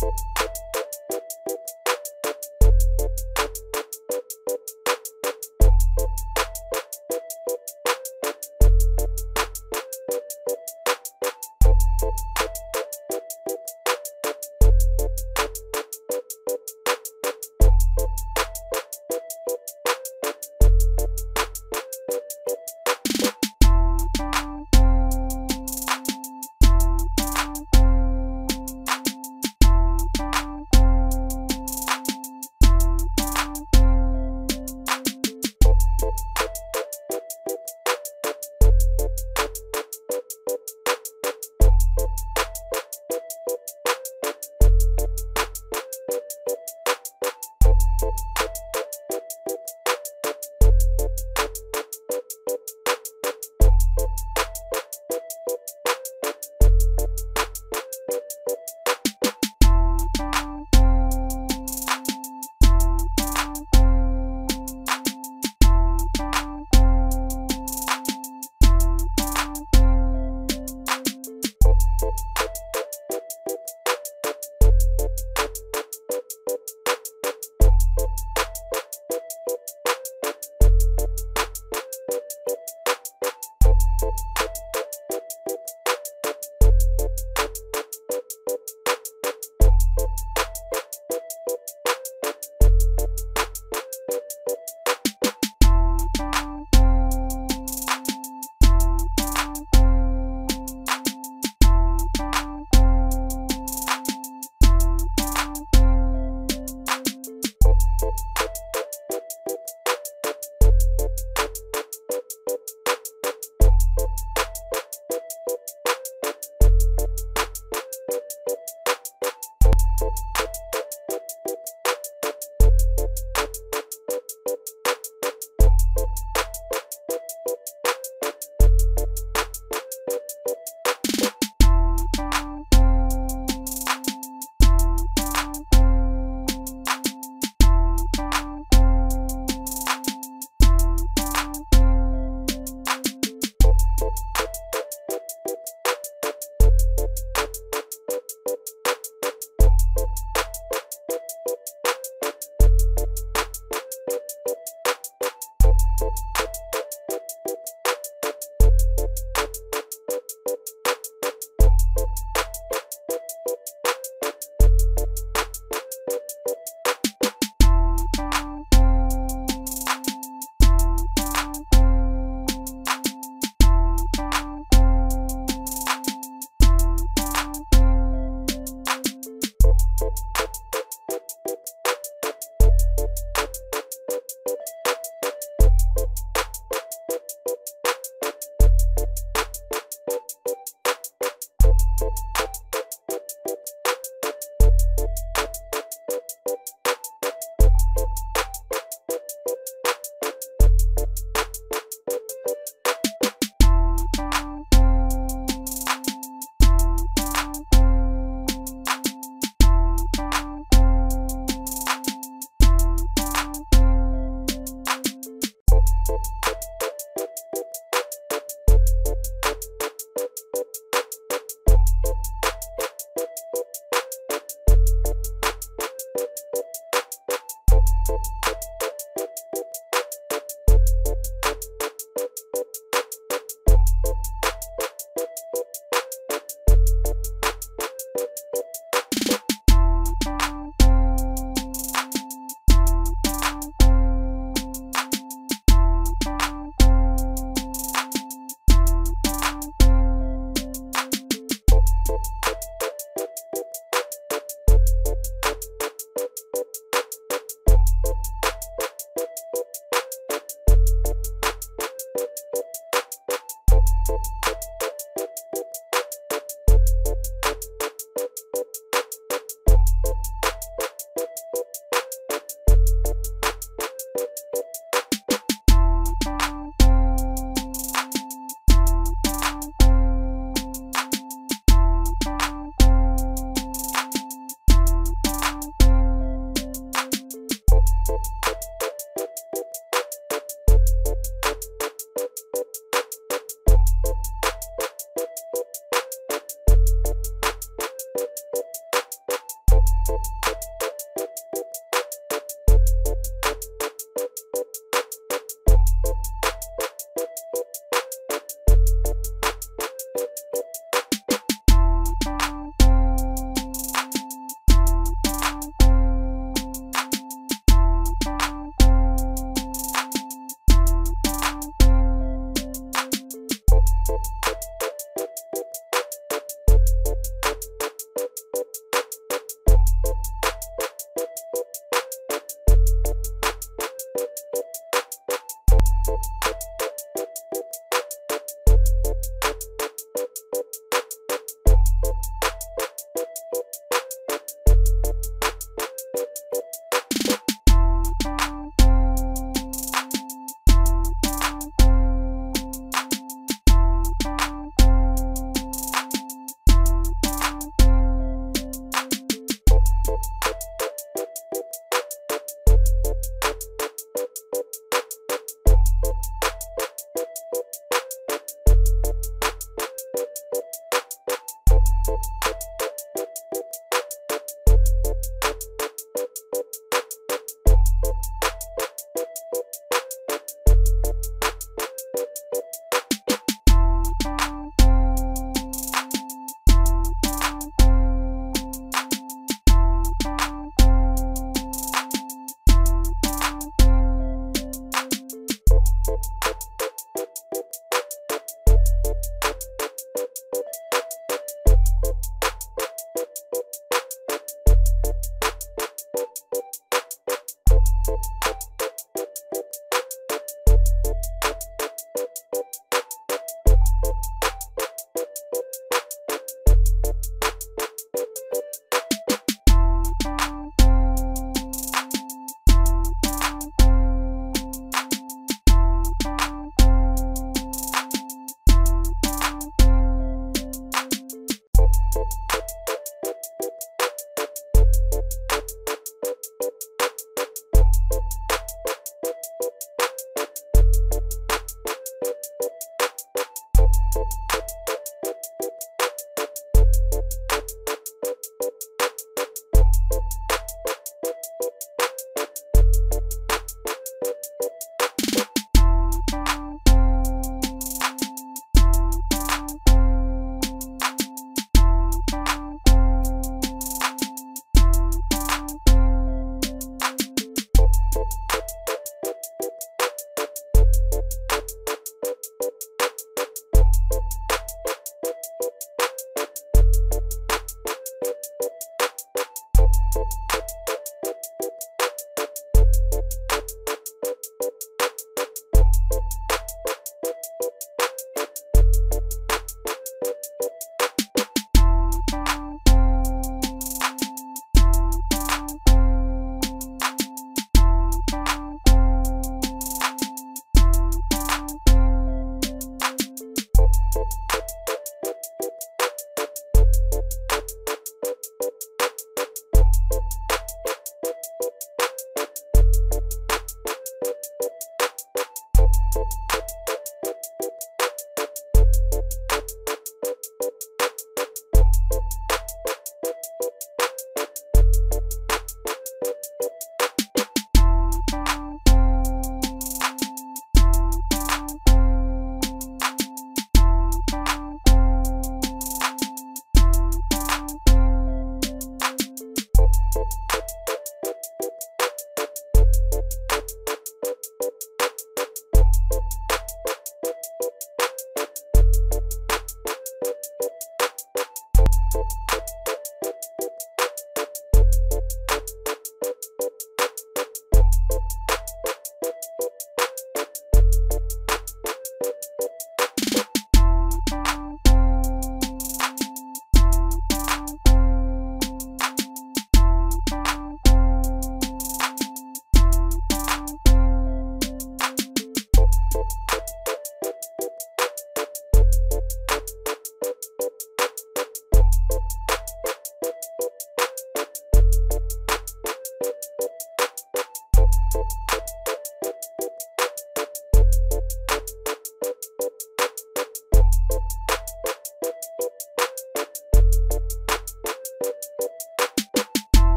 you you